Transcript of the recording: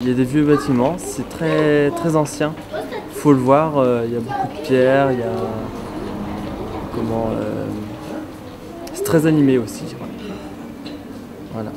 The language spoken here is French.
Il y a des vieux bâtiments, c'est très, très ancien. Il faut le voir, euh, il y a beaucoup de pierres, il y a. Comment. Euh, c'est très animé aussi. Voilà.